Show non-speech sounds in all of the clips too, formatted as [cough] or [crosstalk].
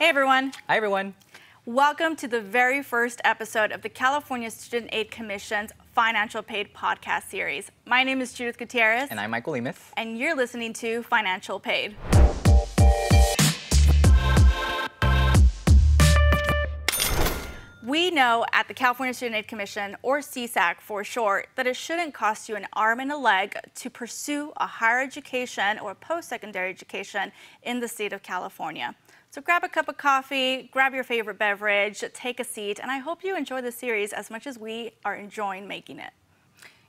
Hey everyone. Hi everyone. Welcome to the very first episode of the California Student Aid Commission's Financial Paid podcast series. My name is Judith Gutierrez. And I'm Michael Lemus. And you're listening to Financial Paid. We know at the California Student Aid Commission, or CSAC for short, that it shouldn't cost you an arm and a leg to pursue a higher education or post-secondary education in the state of California. So grab a cup of coffee, grab your favorite beverage, take a seat, and I hope you enjoy the series as much as we are enjoying making it.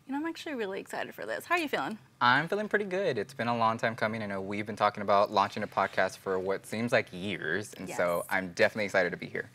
You know, I'm actually really excited for this. How are you feeling? I'm feeling pretty good. It's been a long time coming. I know we've been talking about launching a podcast for what seems like years, and yes. so I'm definitely excited to be here.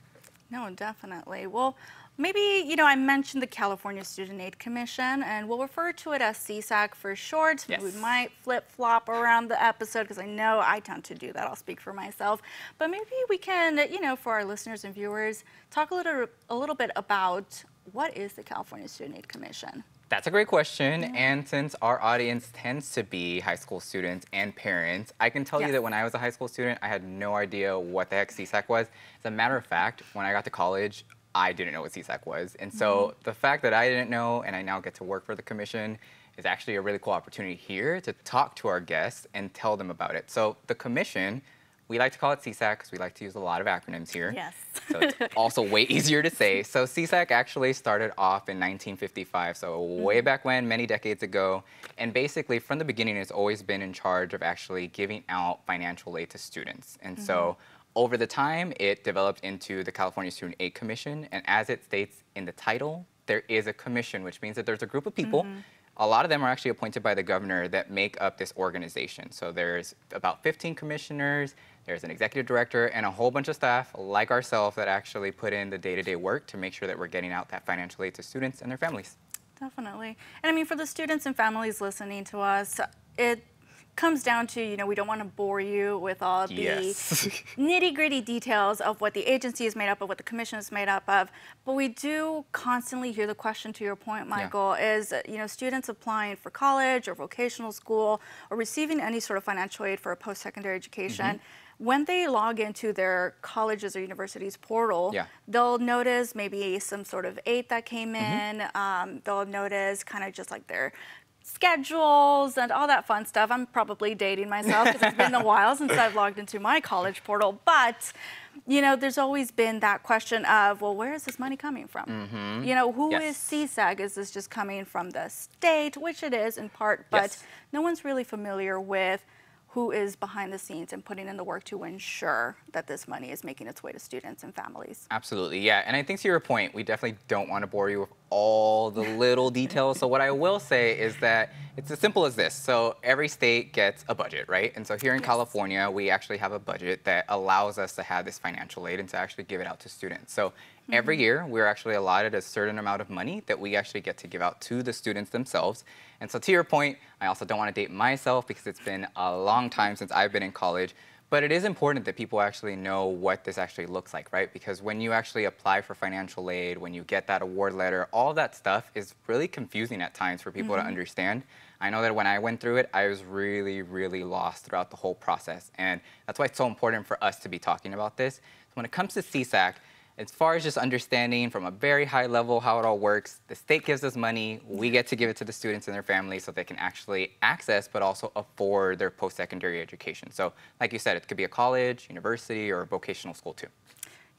No, definitely. Well, Maybe, you know, I mentioned the California Student Aid Commission, and we'll refer to it as CSAC for short. Yes. We might flip-flop around the episode because I know I tend to do that. I'll speak for myself. But maybe we can, you know, for our listeners and viewers, talk a little, a little bit about what is the California Student Aid Commission? That's a great question. And since our audience tends to be high school students and parents, I can tell yes. you that when I was a high school student, I had no idea what the heck CSAC was. As a matter of fact, when I got to college, I didn't know what CSAC was. And so mm -hmm. the fact that I didn't know and I now get to work for the commission is actually a really cool opportunity here to talk to our guests and tell them about it. So the commission, we like to call it CSAC because we like to use a lot of acronyms here. Yes. so it's [laughs] also way easier to say. So CSAC actually started off in 1955, so mm -hmm. way back when, many decades ago. And basically, from the beginning, it's always been in charge of actually giving out financial aid to students. And mm -hmm. so mm-hmm over the time, it developed into the California Student Aid Commission, and as it states in the title, there is a commission, which means that there's a group of people. Mm -hmm. A lot of them are actually appointed by the governor that make up this organization. So there's about 15 commissioners, there's an executive director, and a whole bunch of staff like ourselves that actually put in the day-to-day -day work to make sure that we're getting out that financial aid to students and their families. Definitely. And I mean, for the students and families listening to us, it comes down to, you know, we don't want to bore you with all the yes. [laughs] nitty gritty details of what the agency is made up of, what the commission is made up of. But we do constantly hear the question to your point, Michael, yeah. is, you know, students applying for college or vocational school or receiving any sort of financial aid for a post-secondary education. Mm -hmm when they log into their colleges or universities portal, yeah. they'll notice maybe some sort of aid that came mm -hmm. in. Um, they'll notice kind of just like their schedules and all that fun stuff. I'm probably dating myself because it's been a [laughs] while since I've logged into my college portal. But, you know, there's always been that question of, well, where is this money coming from? Mm -hmm. You know, who yes. is CSAC? Is this just coming from the state, which it is in part, but yes. no one's really familiar with who is behind the scenes and putting in the work to ensure that this money is making its way to students and families. Absolutely, yeah. And I think to your point, we definitely don't want to bore you with all the little details. So what I will say is that it's as simple as this. So every state gets a budget, right? And so here in yes. California, we actually have a budget that allows us to have this financial aid and to actually give it out to students. So Every mm-hmm. year, we're actually allotted a certain amount of money that we actually get to give out to the students themselves. And so to your point, I also don't want to date myself because it's been a long time since I've been in college. But it is important that people actually know what this actually looks like, right? Because when you actually apply for financial aid, when you get that award letter, all that stuff is really confusing at times for people mm -hmm. to mm-hmm. understand. I know that when I went through it, I was really, really lost throughout the whole process. And that's why it's so important for us to be talking about this. So when it comes to CSAC, as far as just understanding from a very high level how it all works, the state gives us money, we get to give it to the students and their families so they can actually access but also afford their post-secondary education. So like you said, it could be a college, university, or a vocational school too.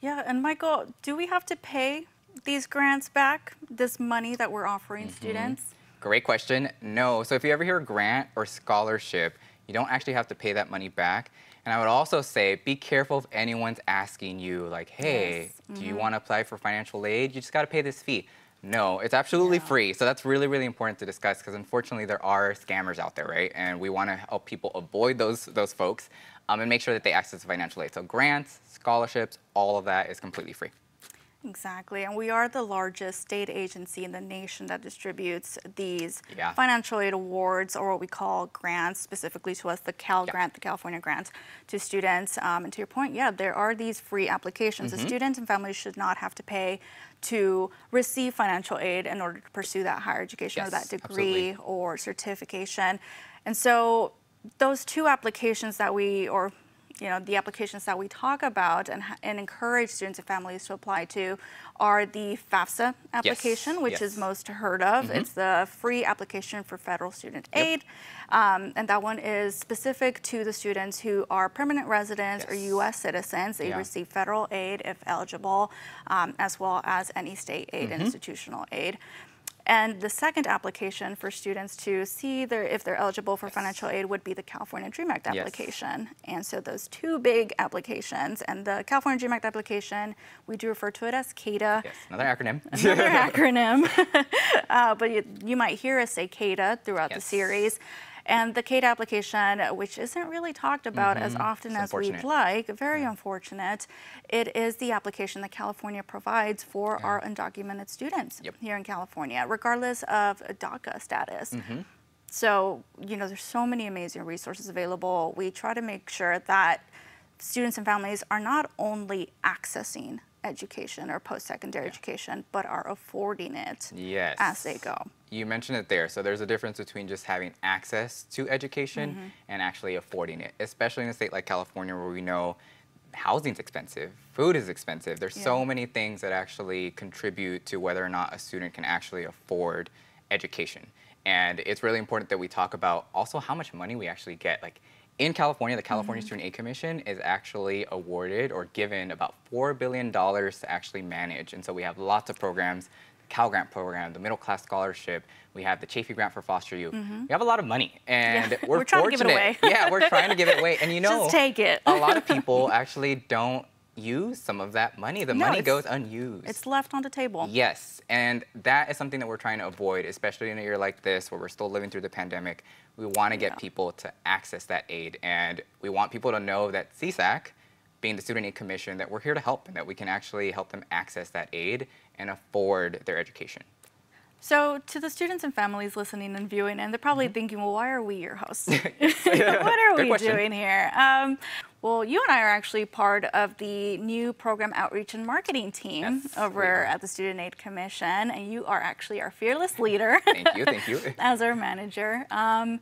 Yeah, and Michael, do we have to pay these grants back, this money that we're offering mm -hmm. students? Great question. No, so if you ever hear grant or scholarship, you don't actually have to pay that money back. And I would also say, be careful if anyone's asking you, like, hey, yes. mm -hmm. do you mm-hmm. want to apply for financial aid? You just got to pay this fee. No, it's absolutely yeah. free. So that's really, really important to discuss because unfortunately there are scammers out there, right? And we want to help people avoid those, those folks um, and make sure that they access financial aid. So grants, scholarships, all of that is completely free. Exactly, and we are the largest state agency in the nation that distributes these yeah. financial aid awards, or what we call grants, specifically to us, the Cal yeah. Grant, the California Grant, to students. Um, and to your point, yeah, there are these free applications. Mm -hmm. The students and families should not have to pay to receive financial aid in order to pursue that higher education yes, or that degree absolutely. or certification. And so those two applications that we, or you know, the applications that we talk about and, and encourage students and families to apply to are the FAFSA application, yes. which yes. is most heard of. Mm -hmm. It's the free application for federal student yep. aid. Um, and that one is specific to the students who are permanent residents yes. or U.S. citizens. They yeah. receive federal aid if eligible, um, as well as any state aid, mm -hmm. institutional aid. And the second application for students to see their, if they're eligible for yes. financial aid would be the California DREAM Act application. Yes. And so those two big applications, and the California DREAM Act application, we do refer to it as CADAA. Yes, another acronym. [laughs] Another [laughs] acronym. [laughs] uh, but you, you, might hear us say CADAA throughout yes. the series. And the CADAA application, which isn't really talked about mm -hmm. as mm-hmm. often it's as we'd like, very yeah. unfortunate, it is the application that California provides for yeah. our undocumented students yep. here in California, regardless of DACA status. Mm -hmm. So, you know, there's so many amazing resources available. We try to make sure that students and families are not only accessing education or post-secondary yeah. education, but are affording it yes. as they go. You mentioned it there. So there's a difference between just having access to education mm -hmm. and actually affording it, especially in a state like California where we know housing's expensive, food is expensive. There's yeah. so many things that actually contribute to whether or not a student can actually afford education. And it's really important that we talk about also how much money we actually get. Like in California, the California mm -hmm. Student Aid Commission is actually awarded or given about $4 billion to actually manage. And so we have lots of programs, the Cal Grant program, the Middle Class Scholarship, we have the Chafee Grant for Foster Youth. Mm -hmm. We have a lot of money and yeah, we're, we're trying fortunate. to give it away. yeah, we're trying to give it away. And you [laughs] know, Just take it. a lot of people [laughs] actually don't use some of that money. The no, money goes unused. It's left on the table. Yes, and that is something that we're trying to avoid, especially in a year like this where we're still living through the pandemic. We want to get yeah. people to access that aid, and we want people to know that CSAC, being the Student Aid Commission, that we're here to help and that we can actually help them access that aid and afford their education. So, to the students and families listening and viewing, and they're probably mm -hmm. thinking, well, why are we your hosts? [laughs] [laughs] what are we question. doing here? Um, well, you and I are actually part of the new program outreach and marketing team yes, over at the Student Aid Commission, and you are actually our fearless leader. thank you, thank you. [laughs] as our manager. Um,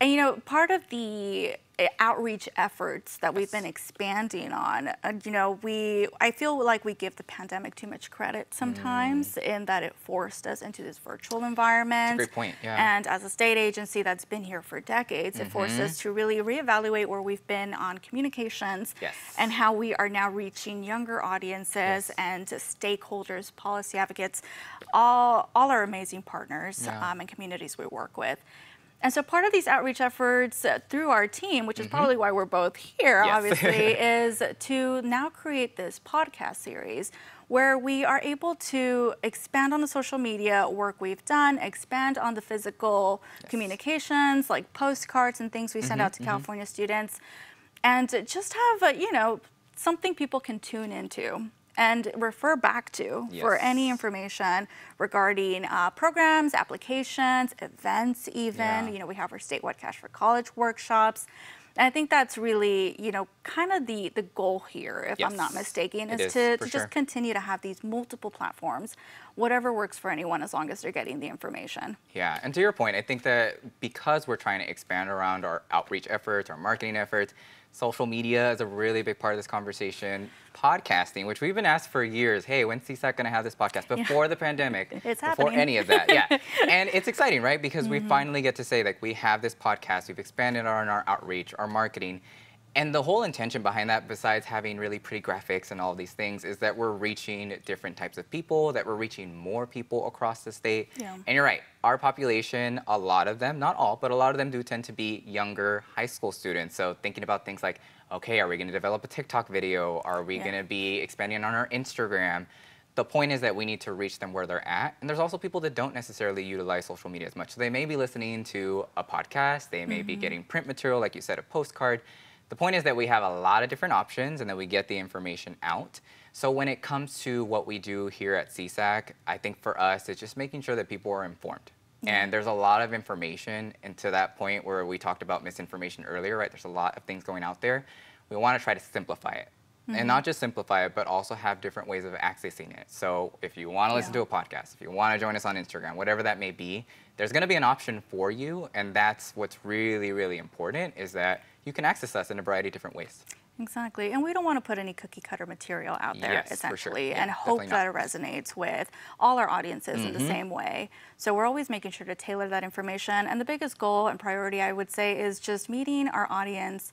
and you know, part of the outreach efforts that we've been expanding on. Uh, you know, we I feel like we give the pandemic too much credit sometimes mm. in that it forced us into this virtual environment. great point. Yeah. And as a state agency that's been here for decades, mm -hmm. it forced us mm-hmm. to really reevaluate where we've been on communications yes. and how we are now reaching younger audiences yes. and stakeholders, policy advocates, all all our amazing partners yeah. um, and communities we work with. And so part of these outreach efforts uh, through our team, which is mm -hmm. probably why we're both here, yes. obviously, [laughs] is to now create this podcast series where we are able to expand on the social media work we've done, expand on the physical yes. communications like postcards and things we send mm -hmm, out to mm -hmm. California students, and just have, a, you know, something people can tune into and refer back to yes. for any information regarding uh, programs, applications, events even. Yeah. You know, we have our statewide cash for college workshops. And I think that's really, you know, kind of the, the goal here, if yes. I'm not mistaken, is, is to, to sure. just continue to have these multiple platforms, whatever works for anyone as long as they're getting the information. Yeah, and to your point, I think that because we're trying to expand around our outreach efforts, our marketing efforts, social media is a really big part of this conversation. Podcasting, which we've been asked for years, hey, when's CSAC going to have this podcast? Before yeah. the pandemic, [laughs] it's before happening. any of that, yeah. [laughs] and it's exciting, right? Because mm -hmm. we mm-hmm. finally get to say, like, we have this podcast, we've expanded on our outreach, our marketing, and the whole intention behind that, besides having really pretty graphics and all these things, is that we're reaching different types of people, that we're reaching more people across the state. Yeah. And you're right, our population, a lot of them, not all, but a lot of them do tend to be younger high school students. So thinking about things like, okay, are we going to develop a TikTok video? Are we yeah. going to be expanding on our Instagram? The point is that we need to reach them where they're at. And there's also people that don't necessarily utilize social media as much. So they may be listening to a podcast, they may mm -hmm. be mm-hmm. getting print material, like you said, a postcard. The point is that we have a lot of different options and that we get the information out. So when it comes to what we do here at CSAC, I think for us, it's just making sure that people are informed. Yeah. And there's a lot of information, and to that point where we talked about misinformation earlier, right? There's a lot of things going out there. We want to try to simplify it. and mm-hmm. not just simplify it, but also have different ways of accessing it. So if you want to listen Yeah. to a podcast, if you want to join us on Instagram, whatever that may be, there's going to be an option for you, and that's what's really, really important is that you can access us in a variety of different ways. Exactly. And we don't want to put any cookie cutter material out there, Yes, for sure. essentially, Yeah, and hope that it resonates with all our audiences in the Mm-hmm. same way. So we're always making sure to tailor that information. And the biggest goal and priority, I would say, is just meeting our audience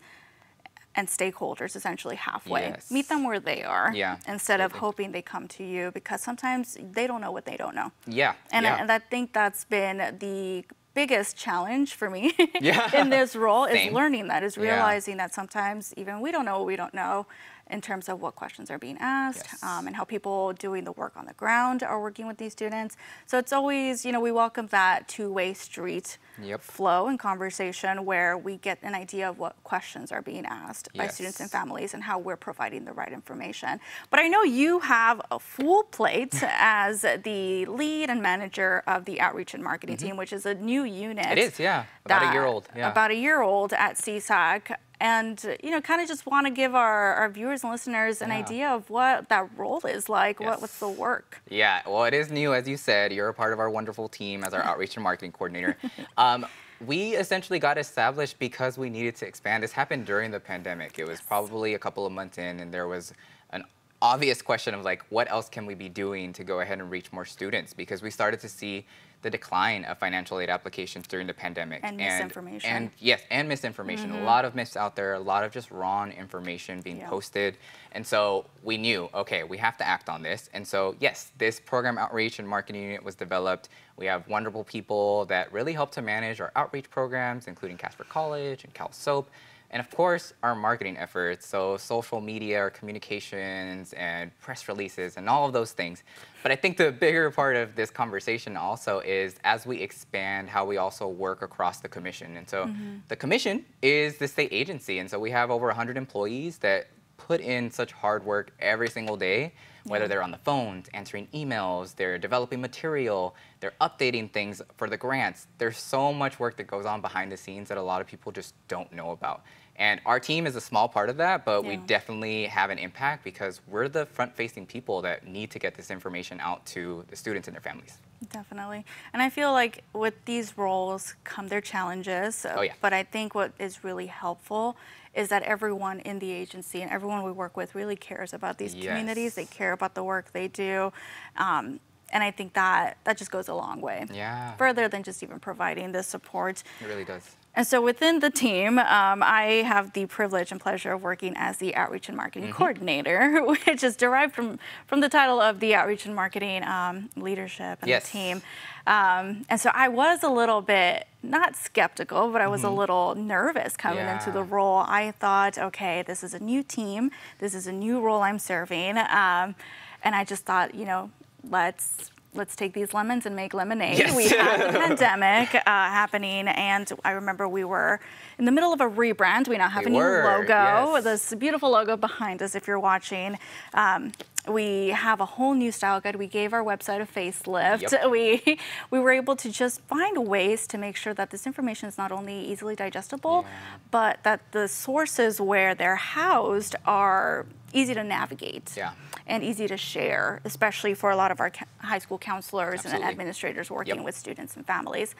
and stakeholders essentially halfway. Yes. Meet them where they are Yeah, instead of hoping they come to you because sometimes they don't know what they don't know. Yeah. And, yeah. I, and I think that's been the biggest challenge for me Yeah. [laughs] in this role is learning that, is Yeah. realizing that sometimes even we don't know what we don't know in terms of what questions are being asked Yes. um, and how people doing the work on the ground are working with these students. So it's always, you know, we welcome that two-way street Yep. flow and conversation where we get an idea of what questions are being asked by students and families and how we're providing the right information. But I know you have a full plate [laughs] as the lead and manager of the outreach and marketing team, which is a new unit. It is, yeah. About a year old. Yeah. About a year old at CSAC. And, you know, kind of just want to give our, our viewers and listeners an Yeah. idea of what that role is like, what, what's the work. Yeah, well, it is new, as you said. You're a part of our wonderful team as our outreach and marketing coordinator. [laughs] Um, we essentially got established because we needed to expand. This happened during the pandemic. It was probably a couple of months in, and there was an obvious question of like, what else can we be doing to go ahead and reach more students? Because we started to see the decline of financial aid applications during the pandemic. And misinformation. And yes, and misinformation. A mm-hmm. lot of myths out there, a lot of just wrong information being Yeah. posted. And so we knew, okay, we have to act on this. And so, yes, this program outreach and marketing unit was developed. We have wonderful people that really help to manage our outreach programs, including Cash for College and Cal-SOAP. And of course, our marketing efforts, so social media, our communications, and press releases, and all of those things. But I think the bigger part of this conversation also is as we expand how we also work across the commission. And so mm-hmm. the commission is the state agency. And so we have over 100 employees that put in such hard work every single day, whether Yeah. they're on the phones, answering emails, they're developing material, they're updating things for the grants. There's so much work that goes on behind the scenes that a lot of people just don't know about. And our team is a small part of that, but we definitely have an impact because we're the front facing people that need to get this information out to the students and their families. Definitely. And I feel like with these roles come their challenges. Oh, yeah. But I think what is really helpful is that everyone in the agency and everyone we work with really cares about these communities. They care about the work they do. Um, and I think that that just goes a long way. Yeah. Further than just even providing the support. It really does. And so within the team, um, I have the privilege and pleasure of working as the outreach and marketing Mm-hmm. coordinator, [laughs] which is derived from, from the title of the outreach and marketing um, leadership and Yes. the team. Um, and so I was a little bit not skeptical, but I was a little nervous coming into the Mm-hmm. Role. I thought, okay, this is a new team, this is a new role I'm serving, um, and I just thought, you know, let's let's take these lemons and make lemonade. Yes. We had the [laughs] pandemic uh, happening, and I remember we were in the middle of a rebrand. We now have We a new were, logo. yes. This beautiful logo behind us, if you're watching. Um, we have a whole new style guide. We gave our website a facelift. Yep. We [laughs] we were able to just find ways to make sure that this information is not only easily digestible, Yeah. but that the sources where they're housed are easy to navigate Yeah. And easy to share, especially for a lot of our high school counselors and administrators working Yep. with students and families.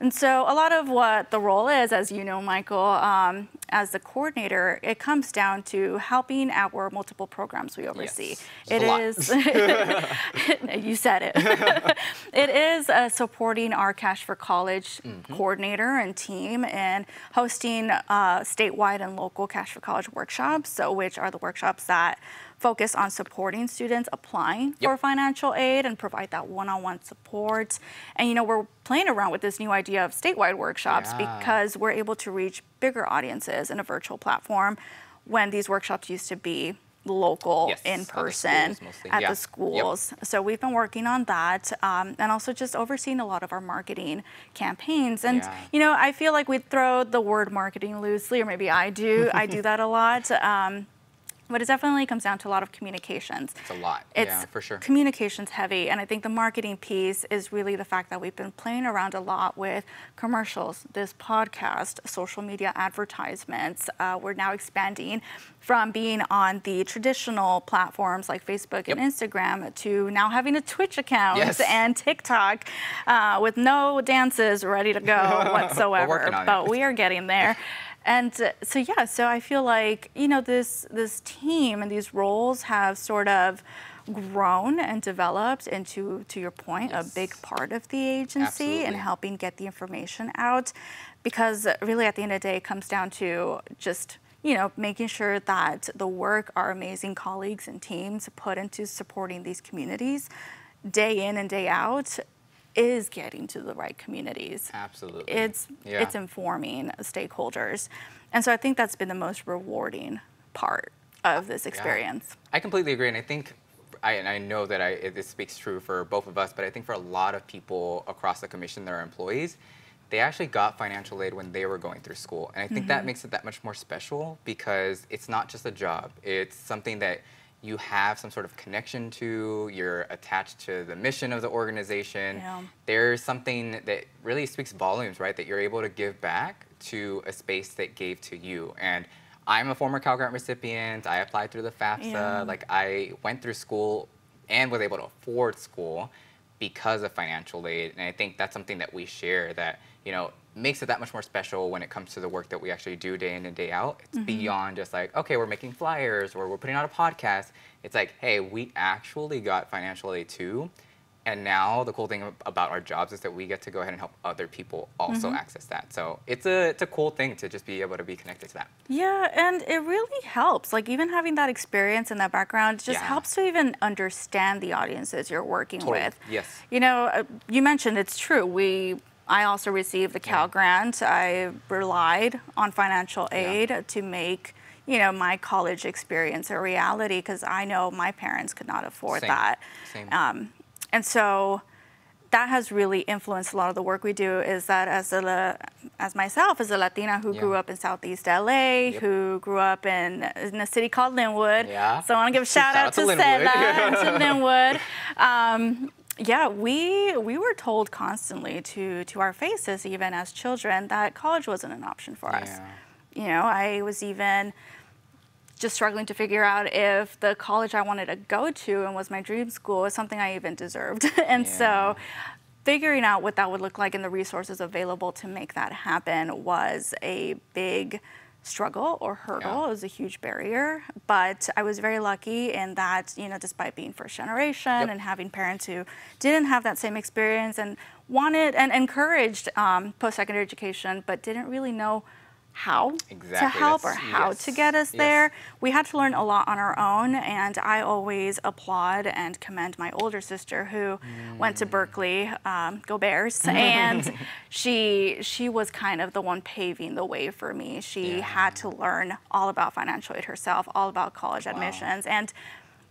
And so, a lot of what the role is, as you know, Michael, um, as the coordinator, it comes down to helping our multiple programs we oversee. Yes. It lot. [laughs] [laughs] you said it. [laughs] it is uh, supporting our Cash for College Mm-hmm. coordinator and team and hosting uh, statewide and local Cash for College workshops, so which are the workshops that focus on supporting students applying for financial aid and provide that one-on-one support. And you know, we're playing around with this new idea of statewide workshops Yeah. because we're able to reach bigger audiences in a virtual platform when these workshops used to be local Yes, in the person schools at Yeah. the Yep. schools. So we've been working on that, um, and also just overseeing a lot of our marketing campaigns. And Yeah. you know, I feel like we throw the word marketing loosely, or maybe I do. I do that a lot. Um, but it definitely comes down to a lot of communications. It's a lot, it's yeah, for sure. Communications heavy, and I think the marketing piece is really the fact that we've been playing around a lot with commercials, this podcast, social media advertisements. Uh, we're now expanding from being on the traditional platforms like Facebook Yep. and Instagram to now having a Twitch account Yes. and TikTok uh, with no dances ready to go [laughs] whatsoever. on it. but we are getting there. [laughs] And uh, so yeah, so I feel like you know this this team and these roles have sort of grown and developed into, to your point, Yes. a big part of the agency and helping get the information out. Because really, at the end of the day, it comes down to just you know making sure that the work our amazing colleagues and teams put into supporting these communities, day in and day out, is getting to the right communities. Absolutely. it's Yeah. it's informing stakeholders. And so i think that's been the most rewarding part of this experience. I completely agree, and I think, I, and I know that I, it- this speaks true for both of us, but I think for a lot of people across the commission their employees, they actually got financial aid when they were going through school, and I think that mm-hmm. makes it that much more special because it's not just a job; it's something that you have some sort of connection to. You're attached to the mission of the organization. Yeah. There's something that really speaks volumes, right? That you're able to give back to a space that gave to you, and I'm a former Cal Grant recipient. I applied through the FAFSA. Yeah. Like I went through school and was able to afford school because of financial aid. And I think that's something that we share that, you know, makes it that much more special when it comes to the work that we actually do day in and day out. It's Mm-hmm. beyond just like, okay, we're making flyers or we're putting out a podcast. It's like, hey, we actually got financial aid too. And now the cool thing about our jobs is that we get to go ahead and help other people also Mm-hmm. access that. So it's a it's a cool thing to just be able to be connected to that. yeah and it really helps like even having that experience and that background just Yeah. helps to even understand the audiences you're working Totally. with Yes. you know uh, you mentioned it's true we i also received the cal grant i relied on financial Yeah. aid to make you know my college experience a reality because i know my parents could not afford Same. that Same. Um, and so that has really influenced a lot of the work we do is that as a as myself as a latina who grew up in southeast la who grew up in in a city called lynwood Yeah. so i want to give a shout, Shout out, out to to Lynwood. To [laughs] lynwood um, yeah we we were told constantly to to our faces even as children that college wasn't an option for us Yeah. you know i was even just struggling to figure out if the college I wanted to go to and was my dream school is something I even deserved. [laughs] and Yeah. so figuring out what that would look like and the resources available to make that happen was a big struggle or hurdle. Yeah. It was a huge barrier, but I was very lucky in that, you know, despite being first generation Yep. and having parents who didn't have that same experience and wanted and encouraged um, post-secondary education, but didn't really know how exactly. to help or how yes, to get us yes. there. We had to learn a lot on our own, and I always applaud and commend my older sister who went Mm. to Berkeley, um, go Bears, [laughs] and she she was kind of the one paving the way for me. She Yeah. had to learn all about financial aid herself, all about college admissions, and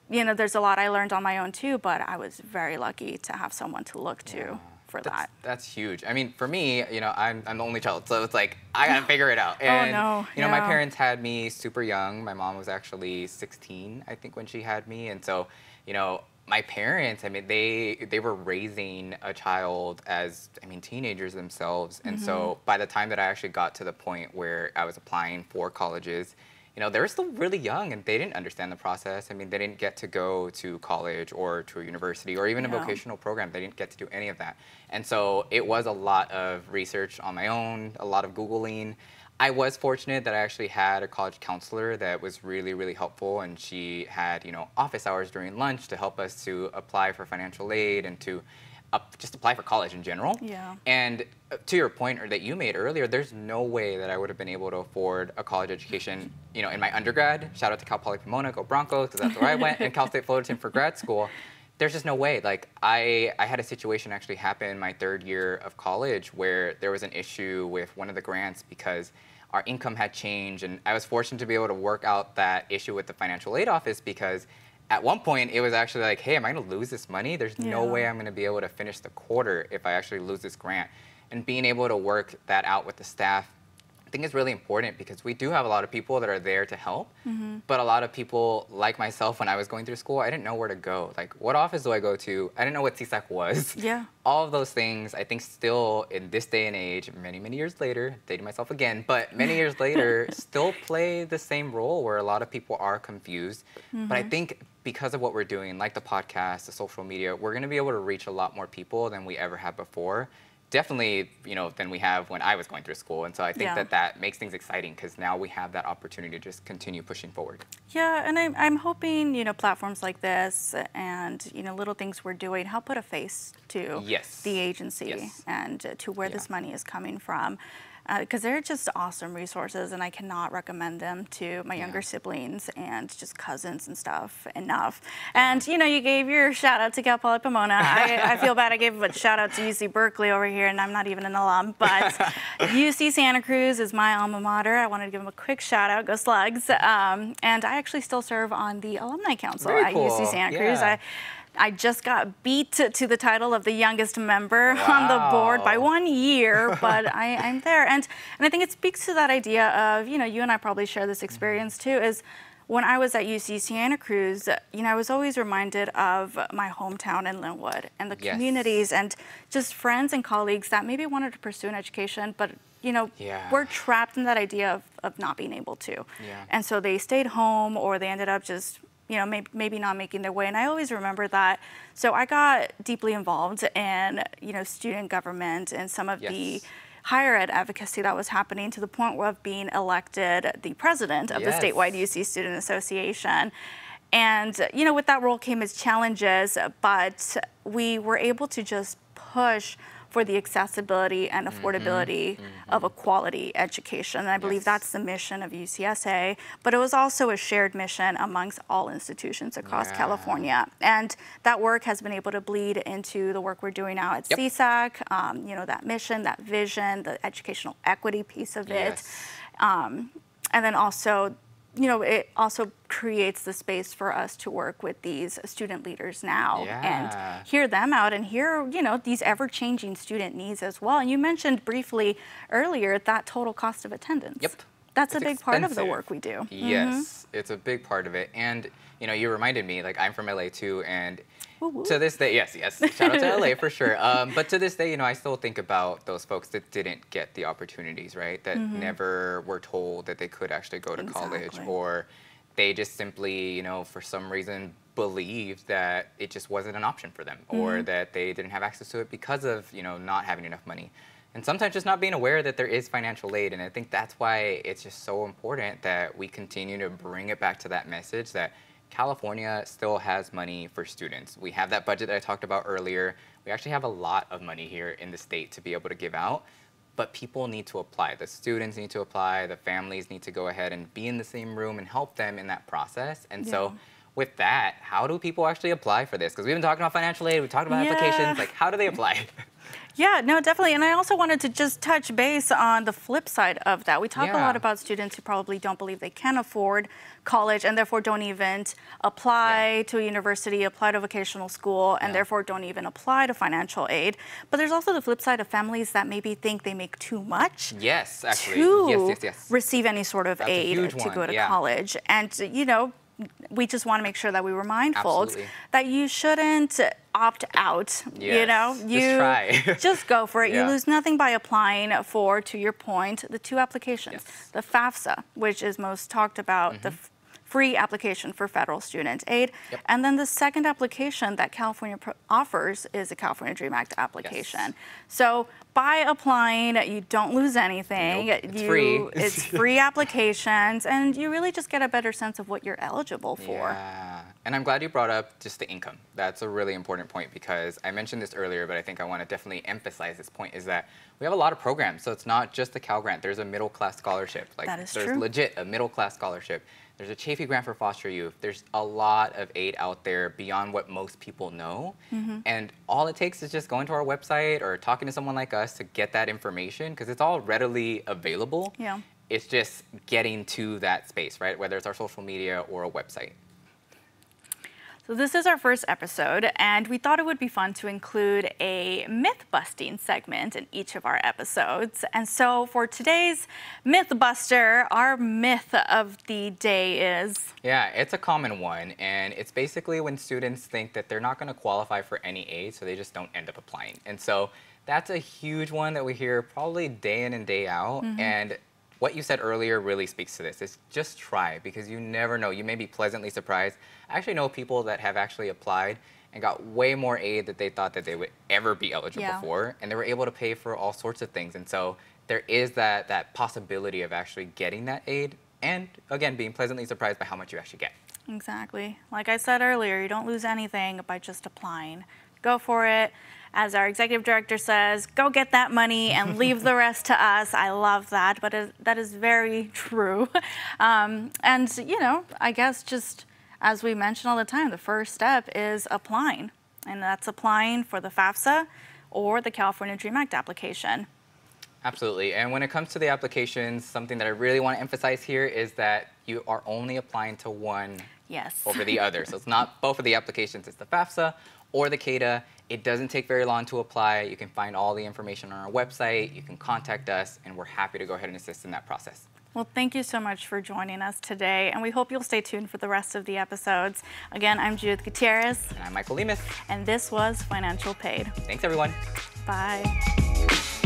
you know, there's a lot I learned on my own too. But I was very lucky to have someone to look to for That's, that. that's huge. I mean, for me, you know, I'm, I'm the only child, so it's like I gotta [laughs] figure it out. And, Oh, no, You know, my parents had me super young. My mom was actually 16, I think, when she had me, and so, you know, my parents, I mean, they they were raising a child as, I mean, teenagers themselves, and so Mm-hmm. by the time that I actually got to the point where I was applying for colleges. You know, they were still really young and they didn't understand the process. I mean, they didn't get to go to college or to a university or even a vocational program. They didn't get to do any of that. And so it was a lot of research on my own, a lot of Googling. I was fortunate that I actually had a college counselor that was really, really helpful. And she had, you know, office hours during lunch to help us to apply for financial aid and to up, just apply for college in general. Yeah. And uh, to your point or that you made earlier, there's no way that I would have been able to afford a college education, you know, in my undergrad. Shout out to Cal Poly Pomona, go Broncos, because that's where I went, and Cal State Fullerton for grad school. There's just no way. Like I, I had a situation actually happen my third year of college where there was an issue with one of the grants because our income had changed, and I was fortunate to be able to work out that issue with the financial aid office because at one point it was actually like, hey, am I going to lose this money? There's no way I'm going to be able to finish the quarter if I actually lose this grant. And being able to work that out with the staff think it's really important because we do have a lot of people that are there to help, mm-hmm. but a lot of people like myself when I was going through school, I didn't know where to go. Like, what office do I go to? I didn't know what CSAC was. [laughs] Yeah. [laughs] All of those things, I think, still in this day and age, many many years later, dating myself again, but many years [laughs] later, still play the same role where a lot of people are confused. Mm-hmm. But I mm-hmm. think because of what we're doing, like the podcast, the social media, we're going to be able to reach a lot more people than we ever have before definitely, you know, than we have when I was going through school. And so I think yeah. that that makes things exciting because now we have that opportunity to just continue pushing forward. Yeah, and I'm, I'm hoping, you know, platforms like this and, you know, little things we're doing help put a face to yes. the agency yes. and to where yeah. this money is coming from because uh, they're just awesome resources and I cannot recommend them to my yeah. younger siblings and just cousins and stuff enough. And you know, you gave your shout out to Cal Poly Pomona. I, I, feel bad I gave a shout out to UC Berkeley over here and I'm not even an alum, but [laughs] UC Santa Cruz is my alma mater. I wanted to give them a quick shout out, go slugs. Um, and I actually still serve on the alumni council Very at cool. UC Santa Cruz. Yeah. I, I just got beat to the title of the youngest member wow. on the board by one year, [laughs] but I, am there. And, and I think it speaks to that idea of, you know, you and I probably share this mm-hmm. experience too, is when I was at UC Santa Cruz, you know, I was always reminded of my hometown in Lynwood and the yes. communities and just friends and colleagues that maybe wanted to pursue an education, but you know, yeah. we're trapped in that idea of, of not being able to. Yeah. And so they stayed home or they ended up just you know, maybe, maybe not making their way. And I always remember that. So I got deeply involved in, you know, student government and some of yes. the higher ed advocacy that was happening to the point of being elected the president of yes. the statewide UC Student Association. And, you know, with that role came as challenges, but we were able to just push for the accessibility and mm-hmm. affordability mm-hmm, mm-hmm. of a quality education. And I believe yes. that's the mission of UCSA, but it was also a shared mission amongst all institutions across yeah. California. And that work has been able to bleed into the work we're doing now at yep. CSAC, um, you know, that mission, that vision, the educational equity piece of yes. it. Um, and then also you know, it also creates the space for us to work with these student leaders now yeah. and hear them out and hear, you know, these ever-changing student needs as well. And you mentioned briefly earlier that total cost of attendance. Yep. That's it's a big expensive. part of the work we do. Yes, mm-hmm. it's a big part of it. And, you know, you reminded me, like, I'm from LA too, and to this day, yes, yes. Shout out to LA for sure. [laughs] Um, but to this day, you know, I still think about those folks that didn't get the opportunities, right? That mm-hmm. never were told that they could actually go to exactly. college, or they just simply, you know, for some reason believed that it just wasn't an option for them, mm-hmm. or that they didn't have access to it because of, you know, not having enough money. And sometimes just not being aware that there is financial aid. And I think that's why it's just so important that we continue to bring it back to that message that California still has money for students. We have that budget that I talked about earlier. We actually have a lot of money here in the state to be able to give out, but people need to apply. The students need to apply, the families need to go ahead and be in the same room and help them in that process. And yeah. so with that, how do people actually apply for this? Because we've been talking about financial aid, we've talked about yeah. applications, like how do they apply? [laughs] [laughs] Yeah, no, definitely. And I also wanted to just touch base on the flip side of that. We talk yeah. a lot about students who probably don't believe they can afford college and therefore don't even apply yeah. to a university, apply to vocational school, and yeah. therefore don't even apply to financial aid. But there's also the flip side of families that maybe think they make too much. Yes, actually. To yes, yes, yes. receive any sort of That's aid to go to college. And, you know, we just want to make sure that we were mindful Absolutely. that you shouldn't opt out. Yes. You know, you just, try. [laughs] just go for it. Yeah. You lose nothing by applying for, to your point, the two applications. Yes. The FAFSA, which is most talked about, mm-hmm. the free application for federal student aid. Yep. And then the second application that California offers is a California DREAM Act application. Yes. So by applying, you don't lose anything. Nope, it's you, free. [laughs] it's free applications, and you really just get a better sense of what you're eligible for. Yeah. And I'm glad you brought up just the income. That's a really important point because I mentioned this earlier, but I think I want to definitely emphasize this point is that we have a lot of programs. So it's not just the Cal Grant. There's a middle class scholarship. Like that is there's true. legit a middle class scholarship. There's a Chafee grant for foster youth. There's a lot of aid out there beyond what most people know. Mm-hmm. And all it takes is just going to our website or talking to someone like us to get that information because it's all readily available. Yeah. It's just getting to that space, right? Whether it's our social media or a website. So this is our first episode, and we thought it would be fun to include a myth busting segment in each of our episodes. And so for today's myth buster, our myth of the day is Yeah, it's a common one, and it's basically when students think that they're not going to qualify for any aid, so they just don't end up applying. And so that's a huge one that we hear probably day in and day out. Mm-hmm. And what you said earlier really speaks to this. Is just try because you never know. You may be pleasantly surprised. I actually know people that have actually applied and got way more aid that they thought that they would ever be eligible yeah. for, and they were able to pay for all sorts of things. And so there is that that possibility of actually getting that aid, and again, being pleasantly surprised by how much you actually get. Exactly. Like I said earlier, you don't lose anything by just applying. Go for it as our executive director says, go get that money and [laughs] leave the rest to us. I love that, but it, that is very [laughs] true. Um, and, you know, I guess just as we mention all the time, the first step is applying, and that's applying for the FAFSA or the California DREAM Act application. Absolutely. And when it comes to the applications, something that I really want to emphasize here is that you are only applying to one yes. over the [laughs] other. so it's not both of the applications, it's the FAFSA or the CADAA. It doesn't take very long to apply. You can find all the information on our website. You can contact us, and we're happy to go ahead and assist in that process. Well, thank you so much for joining us today, and we hope you'll stay tuned for the rest of the episodes. Again, I'm Judith Gutierrez. And I'm Michael Lemus. And this was Financial Paid. Thanks, everyone. Bye.